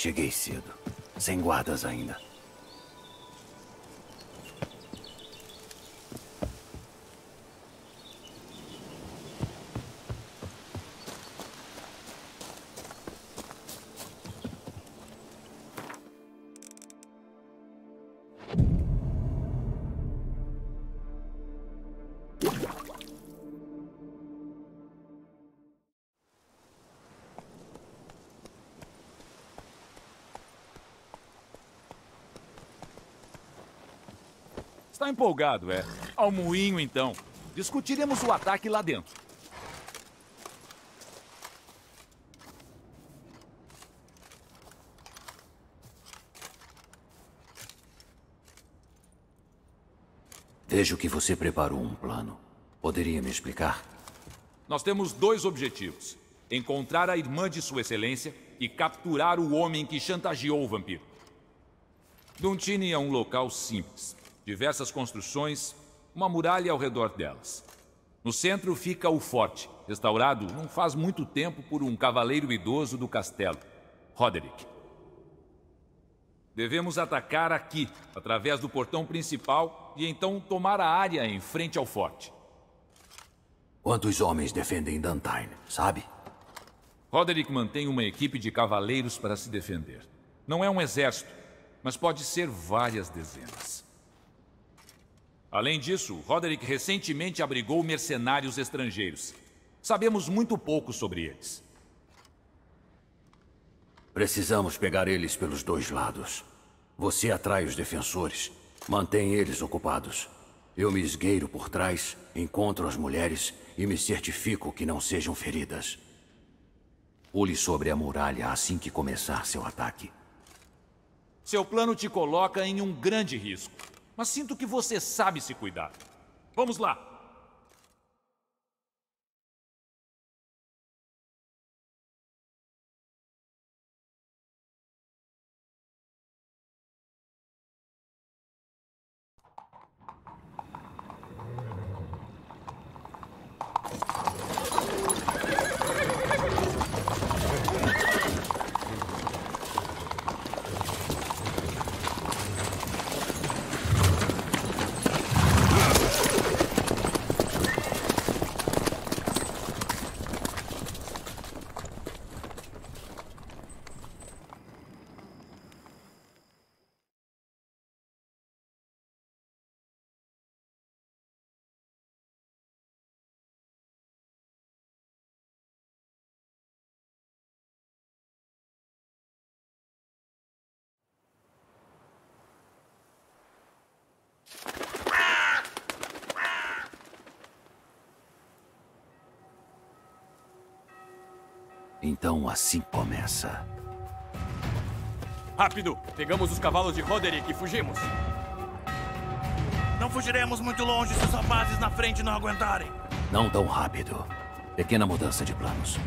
Cheguei cedo. Sem guardas ainda. Empolgado, é? Ao moinho, então. Discutiremos o ataque lá dentro. Vejo que você preparou um plano. Poderia me explicar? Nós temos dois objetivos. Encontrar a irmã de Sua Excelência e capturar o homem que chantageou o vampiro. Duntini é um local simples. Diversas construções, uma muralha ao redor delas. No centro fica o forte, restaurado não faz muito tempo por um cavaleiro idoso do castelo, Roderick. Devemos atacar aqui, através do portão principal, e então tomar a área em frente ao forte. Quantos homens defendem Dantine, sabe? Roderick mantém uma equipe de cavaleiros para se defender. Não é um exército, mas pode ser várias dezenas. Além disso, Roderick recentemente abrigou mercenários estrangeiros. Sabemos muito pouco sobre eles. Precisamos pegar eles pelos dois lados. Você atrai os defensores, mantém eles ocupados. Eu me esgueiro por trás, encontro as mulheres e me certifico que não sejam feridas. Pule sobre a muralha assim que começar seu ataque. Seu plano te coloca em um grande risco mas sinto que você sabe se cuidar. Vamos lá! Então assim começa. Rápido! Pegamos os cavalos de Roderick e fugimos. Não fugiremos muito longe se os rapazes na frente não aguentarem. Não tão rápido. Pequena mudança de planos.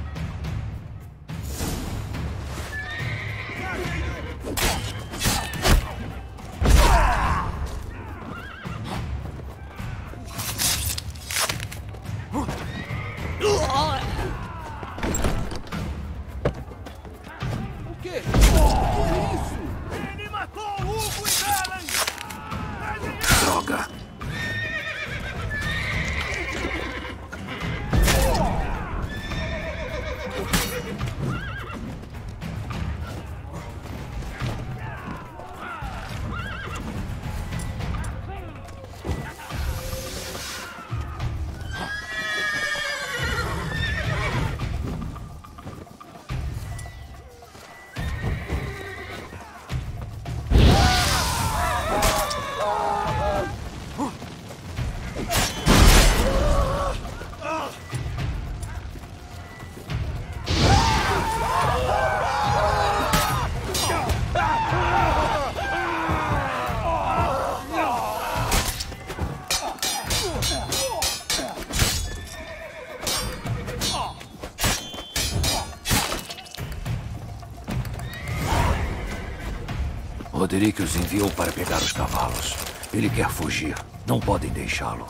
Roderick os enviou para pegar os cavalos. Ele quer fugir. Não podem deixá-lo.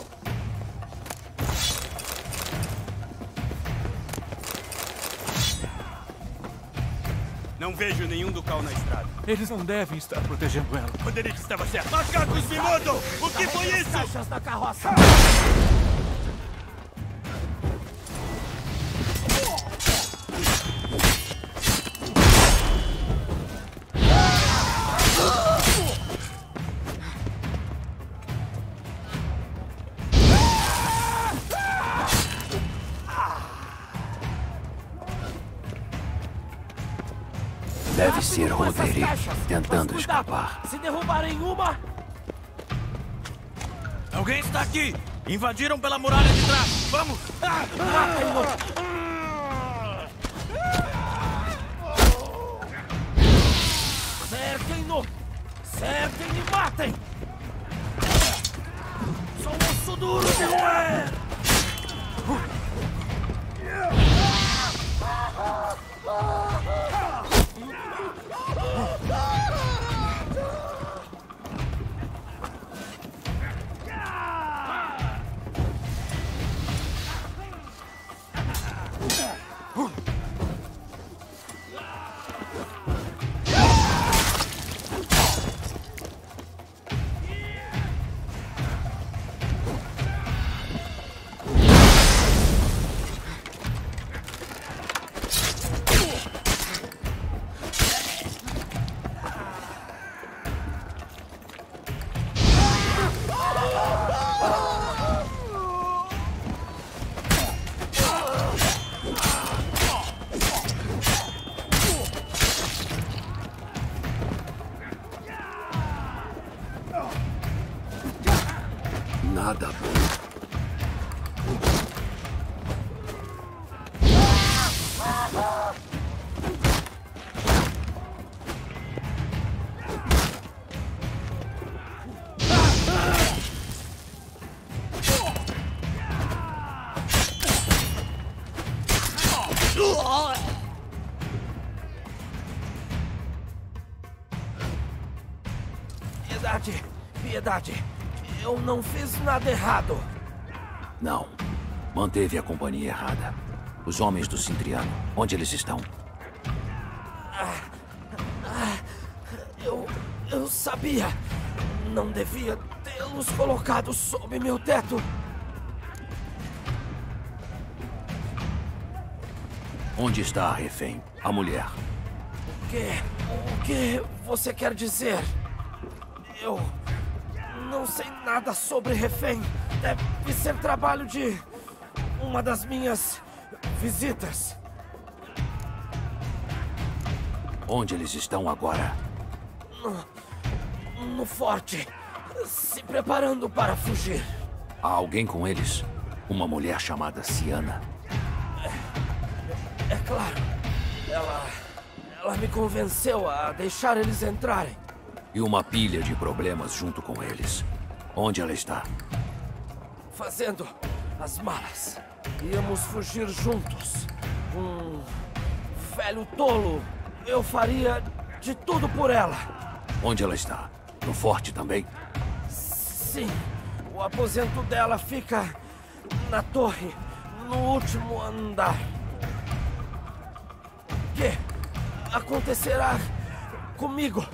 Não vejo nenhum do cal na estrada. Eles não devem estar protegendo ela. Roderick estava certo. Macacos me mudam! O que foi isso? Caixas da carroça! Deve ser Roderick tentando escapar. Se derrubarem uma, Alguém está aqui! Invadiram pela muralha de trás! Vamos! Cerquem-no! Cerquem e matem! Sou um osso duro piedade. Eu não fiz nada errado. Não. Manteve a companhia errada. Os homens do Cintriano, onde eles estão? Eu. Eu sabia. Não devia tê-los colocado sob meu teto. Onde está a refém? A mulher. O que. O que você quer dizer? Eu. Não sei nada sobre refém. Deve ser trabalho de. Uma das minhas. visitas. Onde eles estão agora? No forte. Se preparando para fugir. Há alguém com eles? Uma mulher chamada Ciana. É claro. Ela. Ela me convenceu a deixar eles entrarem. E uma pilha de problemas junto com eles. Onde ela está? Fazendo as malas. Íamos fugir juntos. Um velho tolo. Eu faria de tudo por ela. Onde ela está? No forte também? Sim, o aposento dela fica na torre, no último andar. O que acontecerá comigo?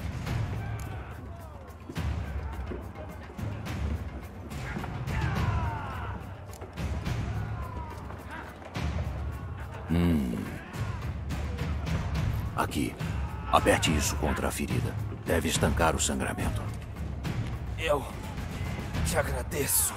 Aqui. Aperte isso contra a ferida. Deve estancar o sangramento. Eu te agradeço.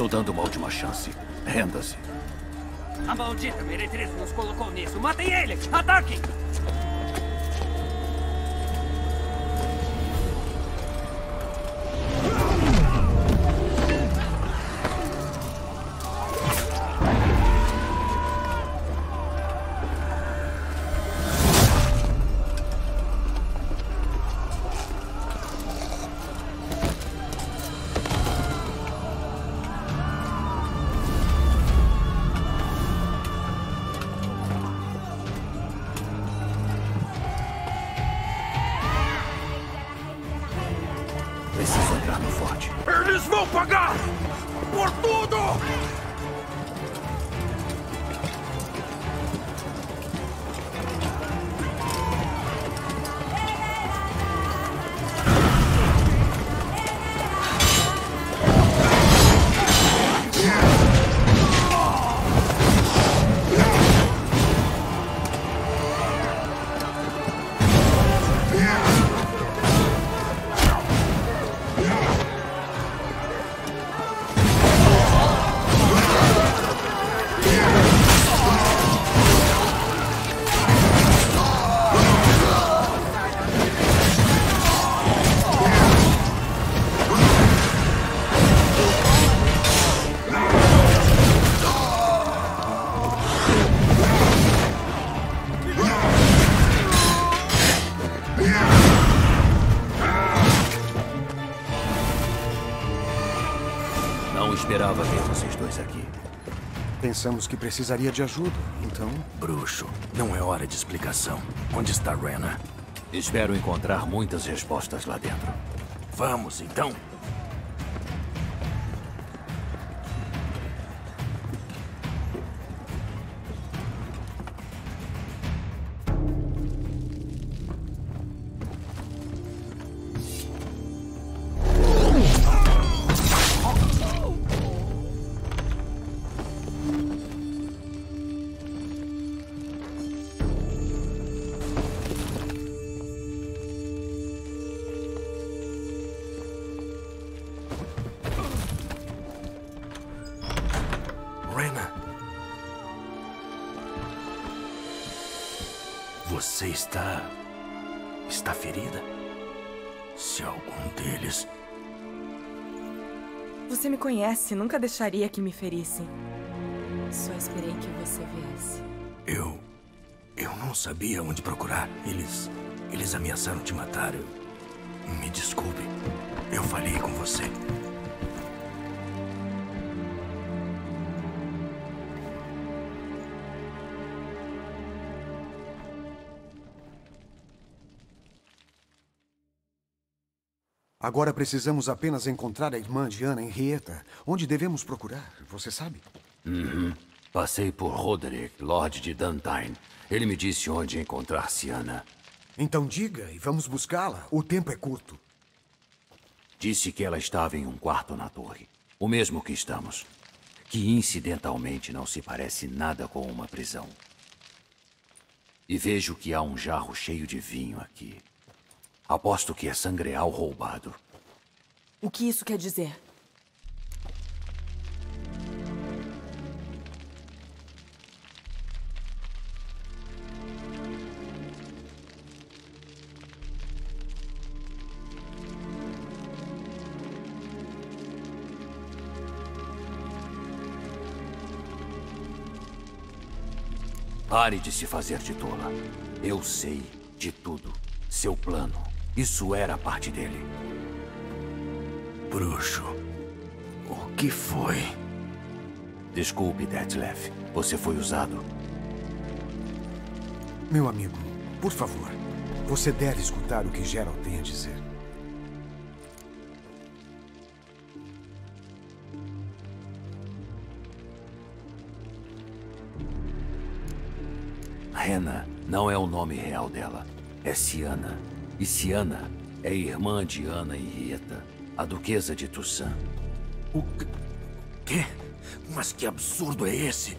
Estou dando uma última chance. Renda-se. A maldita meretriz nos colocou nisso! Matem ele! Ataquem! Pensamos que precisaria de ajuda, então. Bruxo, não é hora de explicação. Onde está Rena? Espero encontrar muitas respostas lá dentro. Vamos, então. Está. está ferida? Se algum deles. Você me conhece, nunca deixaria que me ferissem. Só esperei que você viesse. Eu. eu não sabia onde procurar. Eles. eles ameaçaram te matar. Eu, me desculpe. Eu falhei com você. Agora precisamos apenas encontrar a irmã Diana Henrietta. Onde devemos procurar? Você sabe? Uhum. Passei por Roderick, Lord de Dantine. Ele me disse onde encontrar Siana. Então diga e vamos buscá-la. O tempo é curto. Disse que ela estava em um quarto na torre. O mesmo que estamos. Que incidentalmente não se parece nada com uma prisão. E vejo que há um jarro cheio de vinho aqui. Aposto que é sangreal roubado. O que isso quer dizer? Pare de se fazer de tola. Eu sei de tudo. Seu plano. Isso era parte dele. Bruxo. O que foi? Desculpe, Detlef. Você foi usado. Meu amigo, por favor, você deve escutar o que Gerald tem a dizer. Rena não é o nome real dela. É Ciana. E Ciana é irmã de Ana e Rieta, a duquesa de Tussan. O quê? Mas que absurdo é esse?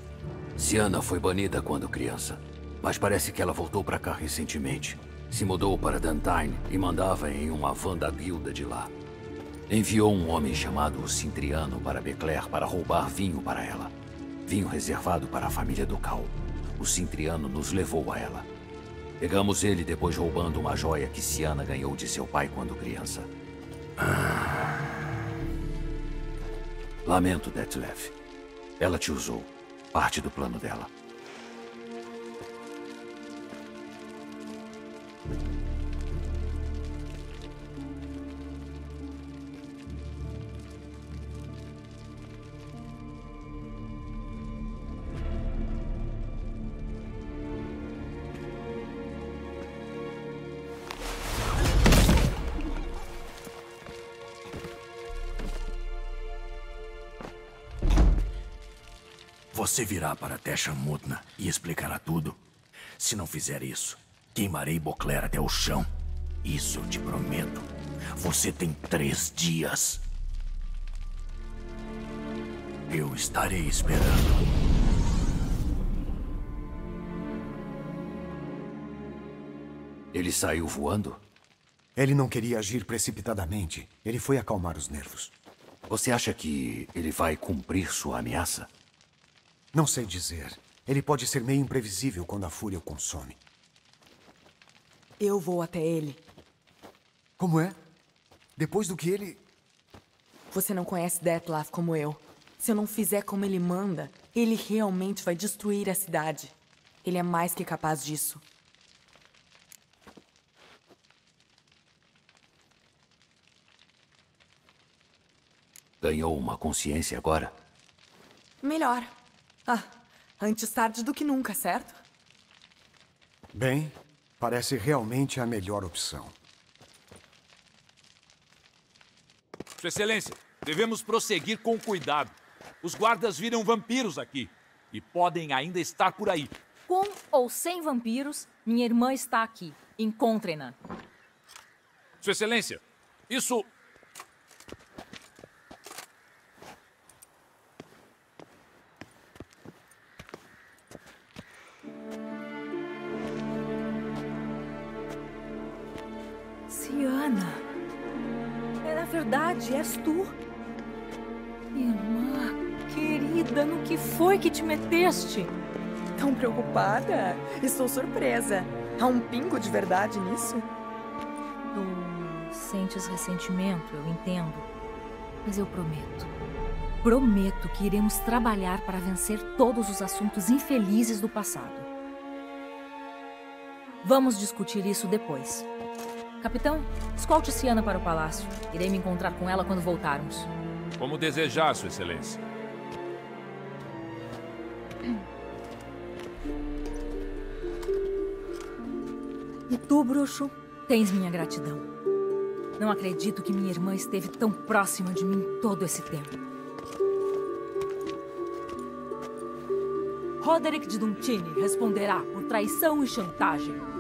Ciana foi banida quando criança. Mas parece que ela voltou para cá recentemente. Se mudou para Dantine e mandava em uma van da guilda de lá. Enviou um homem chamado Cintriano para Becler para roubar vinho para ela. Vinho reservado para a família do Cal. O Cintriano nos levou a ela. Pegamos ele depois roubando uma joia que Ciana ganhou de seu pai quando criança. Lamento, Detlef. Ela te usou. Parte do plano dela. Você virá para Tesha Mutna e explicará tudo. Se não fizer isso, queimarei Bocler até o chão. Isso eu te prometo. Você tem três dias. Eu estarei esperando. Ele saiu voando? Ele não queria agir precipitadamente. Ele foi acalmar os nervos. Você acha que ele vai cumprir sua ameaça? Não sei dizer. Ele pode ser meio imprevisível quando a fúria o consome. Eu vou até ele. Como é? Depois do que ele. Você não conhece Detlaf como eu. Se eu não fizer como ele manda, ele realmente vai destruir a cidade. Ele é mais que capaz disso. Ganhou uma consciência agora? Melhor. Ah, antes tarde do que nunca, certo? Bem, parece realmente a melhor opção. Sua Excelência, devemos prosseguir com cuidado. Os guardas viram vampiros aqui e podem ainda estar por aí. Com ou sem vampiros, minha irmã está aqui. Encontrem-na. Sua Excelência, isso verdade, és tu. Irmã, querida, no que foi que te meteste? Tão preocupada? Estou surpresa. Há um pingo de verdade nisso? Tu sentes ressentimento, eu entendo. Mas eu prometo. Prometo que iremos trabalhar para vencer todos os assuntos infelizes do passado. Vamos discutir isso depois. Capitão, escolte Ciana para o palácio. Irei me encontrar com ela quando voltarmos. Como desejar, Sua Excelência. E tu, bruxo, tens minha gratidão. Não acredito que minha irmã esteve tão próxima de mim todo esse tempo. Roderick de Duntini responderá por traição e chantagem.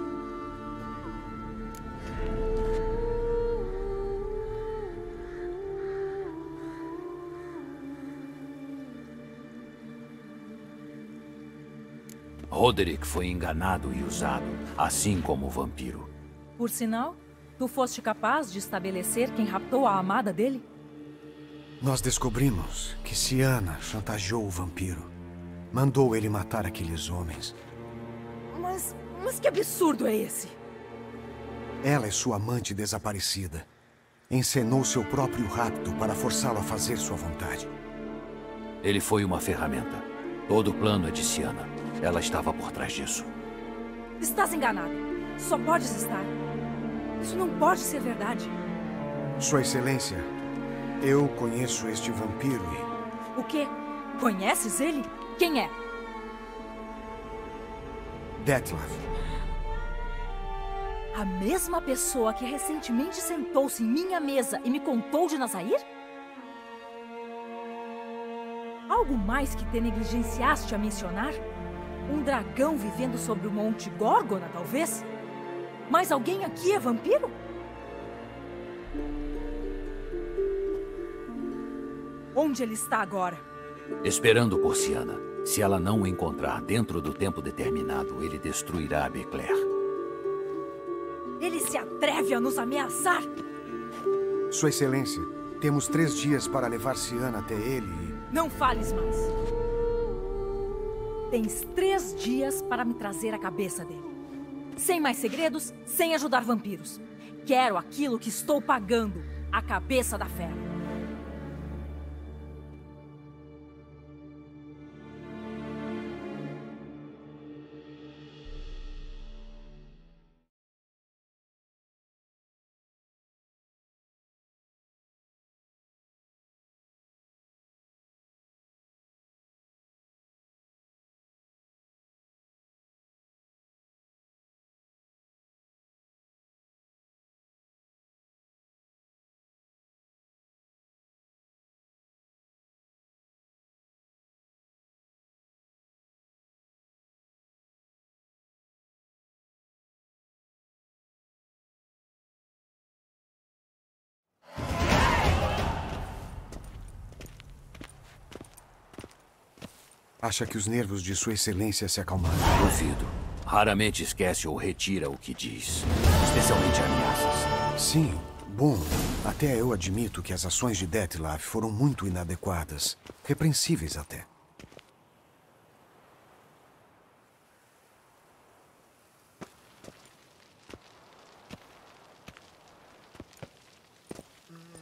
Roderick foi enganado e usado, assim como o vampiro. Por sinal, tu foste capaz de estabelecer quem raptou a amada dele? Nós descobrimos que Ciana chantageou o vampiro. Mandou ele matar aqueles homens. Mas, mas que absurdo é esse? Ela é sua amante desaparecida. Encenou seu próprio rapto para forçá-lo a fazer sua vontade. Ele foi uma ferramenta. Todo o plano é de Ciana. Ela estava por trás disso. Estás enganado. Só podes estar. Isso não pode ser verdade. Sua Excelência, eu conheço este vampiro e... O quê? Conheces ele? Quem é? Detlef. A mesma pessoa que recentemente sentou-se em minha mesa e me contou de Nazair? Algo mais que te negligenciaste a mencionar? Um dragão vivendo sobre o Monte Górgona, talvez? Mas alguém aqui é vampiro? Onde ele está agora? Esperando por Siana. Se ela não o encontrar dentro do tempo determinado, ele destruirá a Beclair. Ele se atreve a nos ameaçar? Sua Excelência, temos três dias para levar Siana até ele e... Não fales mais. Tens três dias para me trazer a cabeça dele. Sem mais segredos, sem ajudar vampiros. Quero aquilo que estou pagando. A cabeça da fera. Acha que os nervos de Sua Excelência se acalmaram? Duvido. Raramente esquece ou retira o que diz. Especialmente ameaças. Sim. Bom, até eu admito que as ações de Detlaf foram muito inadequadas. Repreensíveis até.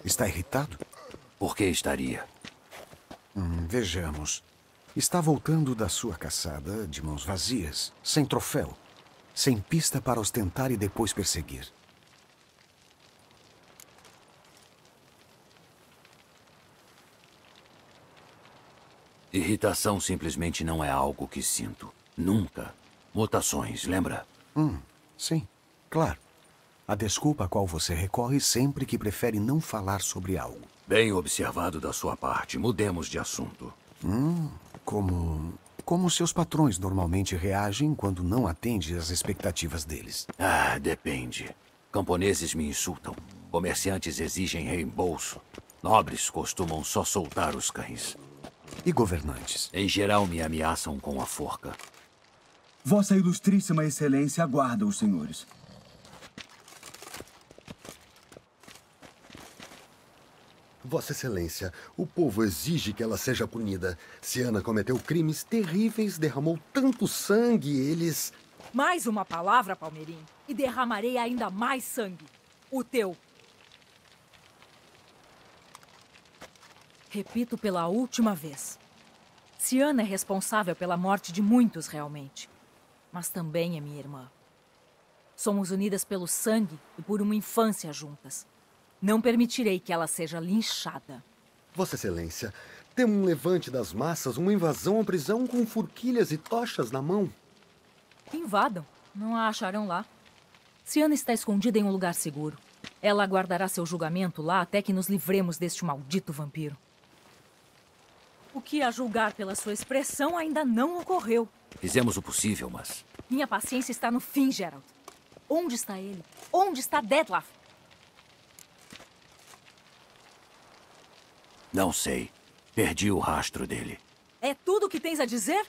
Está irritado? Por que estaria? Hum, vejamos. Está voltando da sua caçada de mãos vazias, sem troféu, sem pista para ostentar e depois perseguir. Irritação simplesmente não é algo que sinto. Nunca. Mutações, lembra? Hum, sim, claro. A desculpa a qual você recorre sempre que prefere não falar sobre algo. Bem observado da sua parte. Mudemos de assunto. Hum, como. Como seus patrões normalmente reagem quando não atende às expectativas deles? Ah, depende. Camponeses me insultam. Comerciantes exigem reembolso. Nobres costumam só soltar os cães. E governantes? Em geral, me ameaçam com a forca. Vossa Ilustríssima Excelência aguarda os senhores. Vossa Excelência, o povo exige que ela seja punida. Siana cometeu crimes terríveis, derramou tanto sangue, eles. Mais uma palavra, Palmeirim, e derramarei ainda mais sangue. O teu. Repito pela última vez. Siana é responsável pela morte de muitos, realmente. Mas também é minha irmã. Somos unidas pelo sangue e por uma infância juntas. Não permitirei que ela seja linchada. Vossa Excelência, tem um levante das massas, uma invasão à prisão com forquilhas e tochas na mão. Invadam. Não a acharão lá. Siana está escondida em um lugar seguro. Ela aguardará seu julgamento lá até que nos livremos deste maldito vampiro. O que, a julgar pela sua expressão, ainda não ocorreu. Fizemos o possível, mas. Minha paciência está no fim, Gerald. Onde está ele? Onde está Detlaf? Não sei. Perdi o rastro dele. É tudo o que tens a dizer?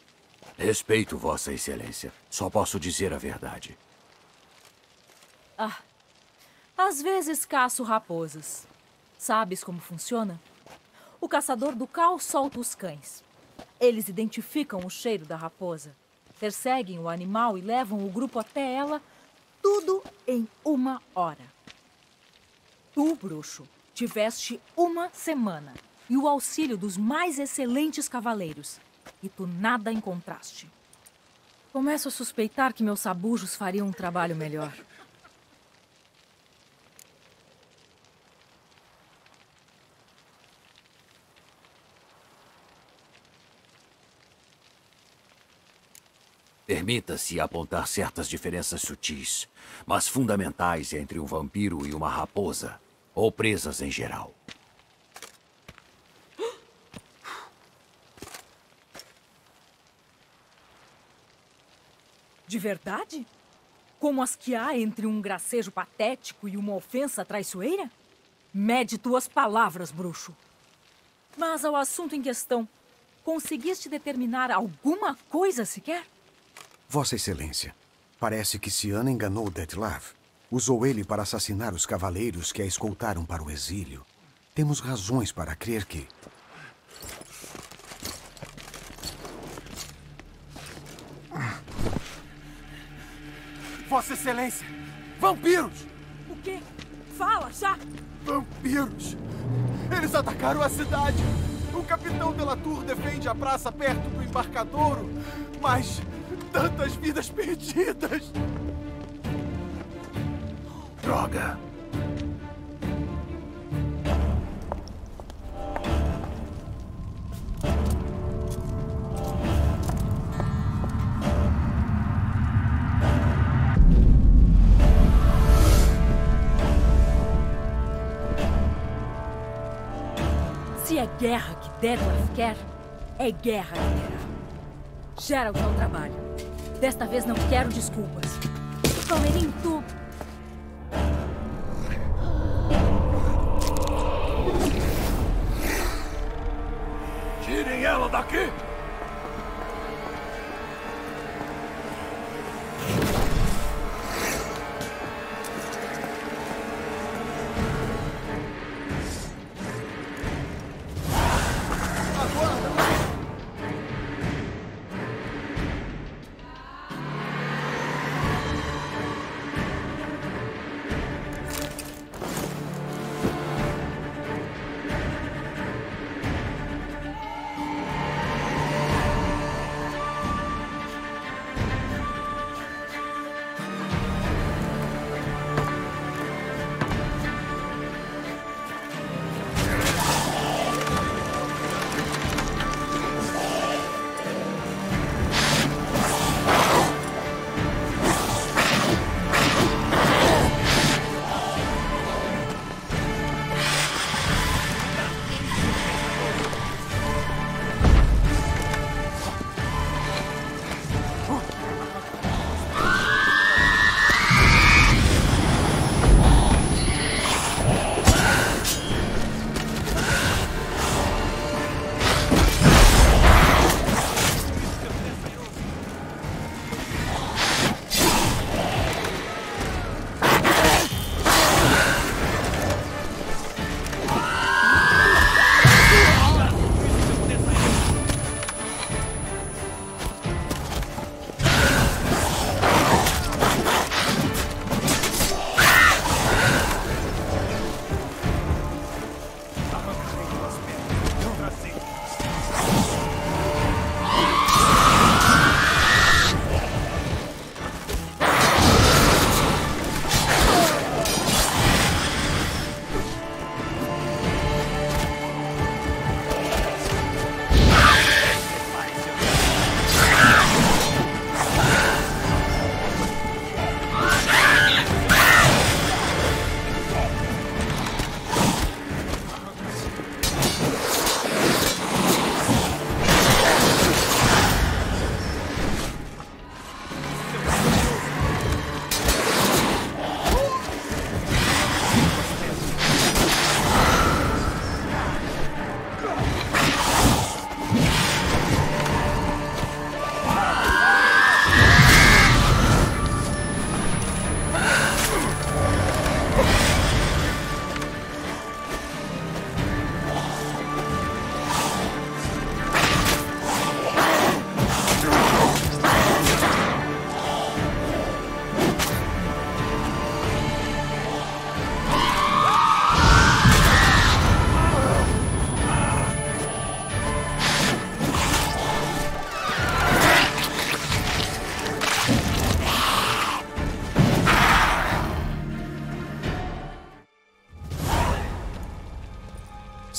Respeito, Vossa Excelência. Só posso dizer a verdade. Ah. Às vezes caço raposas. Sabes como funciona? O caçador do cal solta os cães. Eles identificam o cheiro da raposa, perseguem o animal e levam o grupo até ela, tudo em uma hora. Tu, bruxo, tiveste uma semana e o auxílio dos mais excelentes cavaleiros, e tu nada encontraste. Começo a suspeitar que meus sabujos fariam um trabalho melhor. Permita-se apontar certas diferenças sutis, mas fundamentais entre um vampiro e uma raposa, ou presas em geral. De verdade? Como as que há entre um gracejo patético e uma ofensa traiçoeira? Mede tuas palavras, bruxo. Mas ao assunto em questão, conseguiste determinar alguma coisa sequer? Vossa Excelência, parece que Ciana enganou Detlav. Usou ele para assassinar os cavaleiros que a escoltaram para o exílio. Temos razões para crer que... Vossa Excelência! Vampiros! O quê? Fala, já! Vampiros! Eles atacaram a cidade! O capitão Delatour defende a praça perto do embarcadouro, mas tantas vidas perdidas! Droga! É guerra que Deadlife quer, é guerra que terá. Geralt ao trabalho. Desta vez não quero desculpas. Palmeirinho, tu... Tirem ela daqui!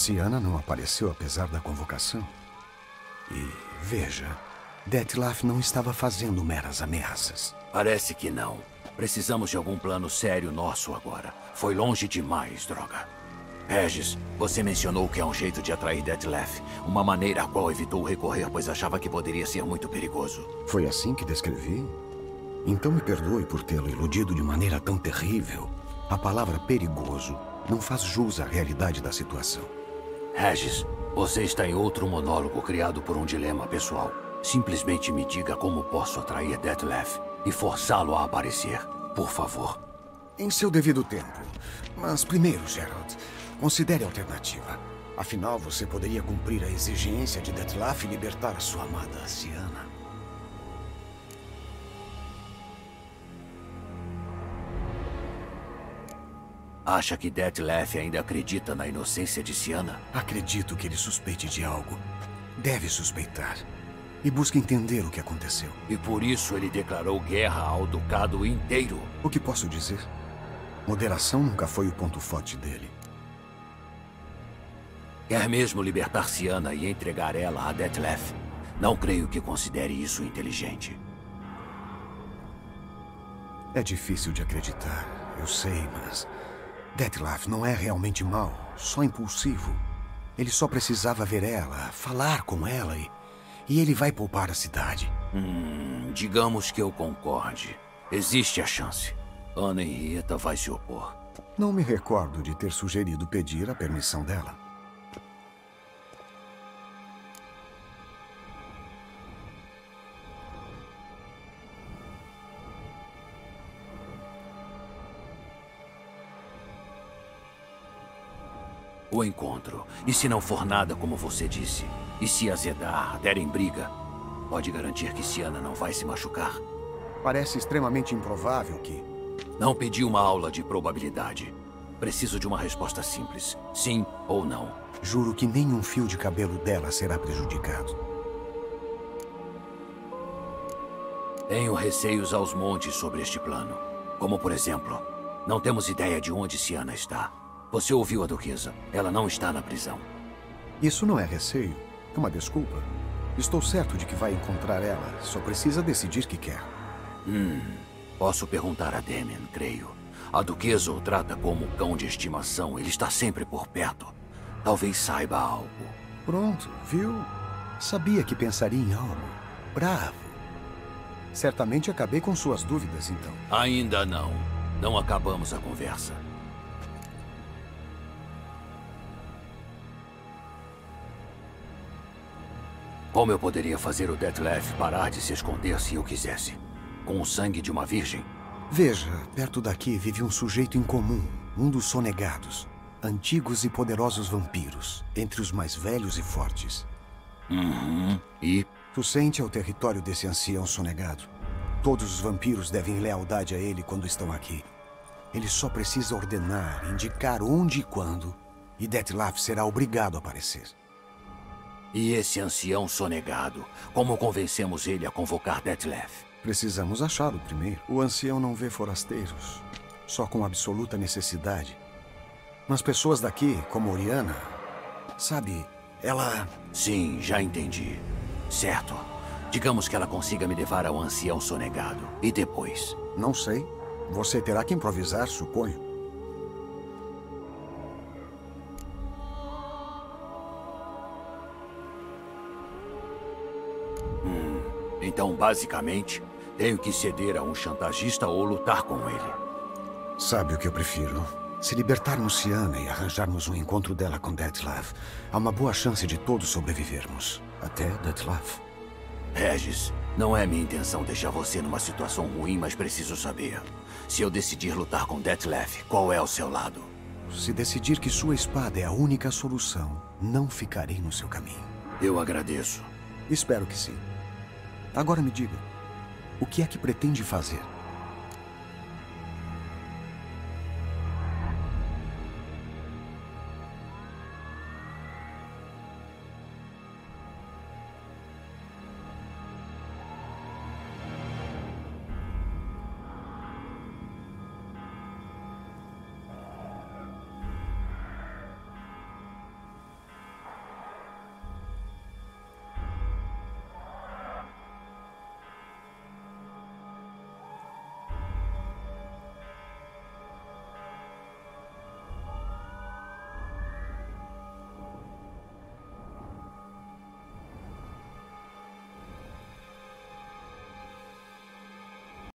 Siana não apareceu apesar da convocação. E veja, Detlaf não estava fazendo meras ameaças. Parece que não. Precisamos de algum plano sério nosso agora. Foi longe demais, droga. Regis, você mencionou que é um jeito de atrair Detlef. Uma maneira a qual evitou recorrer, pois achava que poderia ser muito perigoso. Foi assim que descrevi? Então me perdoe por tê-lo iludido de maneira tão terrível. A palavra perigoso não faz jus à realidade da situação. Regis, você está em outro monólogo criado por um dilema pessoal. Simplesmente me diga como posso atrair Detlef e forçá-lo a aparecer. Por favor. Em seu devido tempo. Mas primeiro, Gerald, considere a alternativa. Afinal, você poderia cumprir a exigência de Detlaf e libertar sua amada Siana. Acha que Detlef ainda acredita na inocência de Siana? Acredito que ele suspeite de algo. Deve suspeitar. E busca entender o que aconteceu. E por isso ele declarou guerra ao ducado inteiro. O que posso dizer? Moderação nunca foi o ponto forte dele. Quer mesmo libertar Siana e entregar ela a Detlef? Não creio que considere isso inteligente. É difícil de acreditar, eu sei, mas... Detlef não é realmente mau, só impulsivo. Ele só precisava ver ela, falar com ela e... E ele vai poupar a cidade. Hum, digamos que eu concorde. Existe a chance. Ana Henrietta vai se opor. Não me recordo de ter sugerido pedir a permissão dela. O encontro. E se não for nada como você disse? E se azedar, derem briga? Pode garantir que Siana não vai se machucar? Parece extremamente improvável que... Não pedi uma aula de probabilidade. Preciso de uma resposta simples. Sim ou não. Juro que nenhum fio de cabelo dela será prejudicado. Tenho receios aos montes sobre este plano. Como, por exemplo, não temos ideia de onde Siana está. Você ouviu a duquesa. Ela não está na prisão. Isso não é receio. É uma desculpa. Estou certo de que vai encontrar ela. Só precisa decidir que quer. Hum. Posso perguntar a Demian, creio. A duquesa o trata como cão de estimação. Ele está sempre por perto. Talvez saiba algo. Pronto, viu? Sabia que pensaria em algo. Bravo. Certamente acabei com suas dúvidas, então. Ainda não. Não acabamos a conversa. Como eu poderia fazer o Detlef parar de se esconder se eu quisesse? Com o sangue de uma virgem? Veja, perto daqui vive um sujeito incomum, um dos sonegados. Antigos e poderosos vampiros, entre os mais velhos e fortes. Uhum. E? Tucente é o território desse ancião sonegado. Todos os vampiros devem lealdade a ele quando estão aqui. Ele só precisa ordenar, indicar onde e quando, e Detlaf será obrigado a aparecer. E esse ancião sonegado, como convencemos ele a convocar Detlef? Precisamos achá-lo primeiro. O ancião não vê forasteiros, só com absoluta necessidade. Mas pessoas daqui, como Oriana, sabe, ela... Sim, já entendi. Certo. Digamos que ela consiga me levar ao ancião sonegado. E depois? Não sei. Você terá que improvisar, suponho. Então, basicamente, tenho que ceder a um chantagista ou lutar com ele. Sabe o que eu prefiro? Se libertarmos Siana e arranjarmos um encontro dela com Detlaf, há uma boa chance de todos sobrevivermos. Até Detlaf. Regis, não é minha intenção deixar você numa situação ruim, mas preciso saber. Se eu decidir lutar com Detlef, qual é o seu lado? Se decidir que sua espada é a única solução, não ficarei no seu caminho. Eu agradeço. Espero que sim. Agora me diga, o que é que pretende fazer?